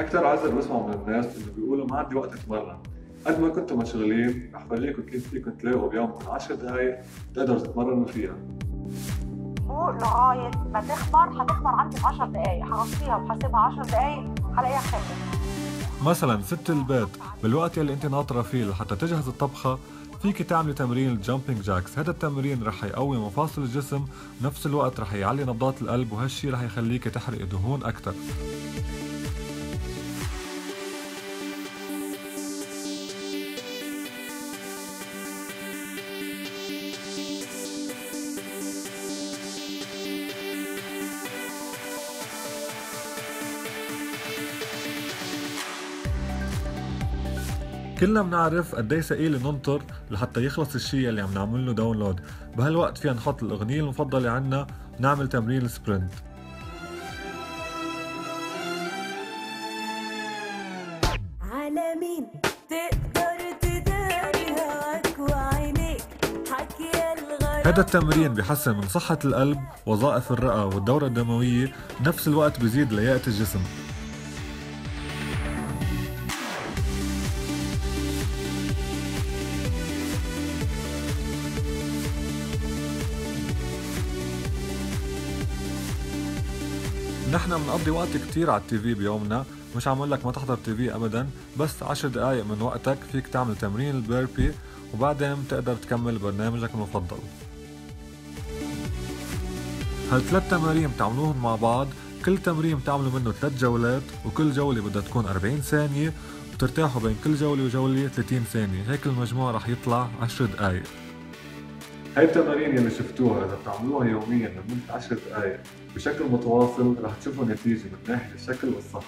أكثر عذر بسمعه من الناس إنه بيقولوا ما عندي وقت أتمرن. قد ما كنتم مشغولين رح فرجيكم كيف فيكم تلاقوا بيومكم 10 دقائق تقدروا تتمرنوا فيها. فوق لغايه ما تخمر حتخمر عندي ب 10 دقائق حغطيها وحاسبها 10 دقائق حلاقيها خمرت مثلا ست البيت بالوقت يلي أنت ناطرة فيه لحتى تجهز الطبخة فيك تعملي تمرين ال jumping jacks هذا التمرين رح يقوي مفاصل الجسم بنفس الوقت رح يعلي نبضات القلب وهالشي رح يخليك تحرقي دهون أكثر كلنا بنعرف قد إيه ثقيل ننطر لحتى يخلص الشيء اللي عم نعمل له download بهالوقت فينا نحط الأغنية المفضلة عنا ونعمل تمرين ال sprint على مين تقدر تداري هواك وعينيك. حكي هذا التمرين بحسن من صحة القلب وظائف الرئة والدورة الدموية بنفس الوقت بزيد لياقة الجسم. نحن بنقضي وقت كتير على التي في بيومنا. مش عم لك ما تحضر تي في ابدا بس عشر دقايق من وقتك فيك تعمل تمرين البيربي وبعدين بتقدر تكمل برنامجك المفضل. هالثلاث تمارين بتعملوهم مع بعض؟ كل تمرين بتعملوا منه ثلاث جولات وكل جولة بدها تكون 40 ثانية وترتاحوا بين كل جولة وجولة 30 ثانية. هيك المجموع رح يطلع 10 دقايق. هاي التمارين اللي شفتوها اذا بتعملوها يوميا لمدة 10 دقائق بشكل متواصل رح تشوفوا نتيجة من ناحية الشكل والصحة.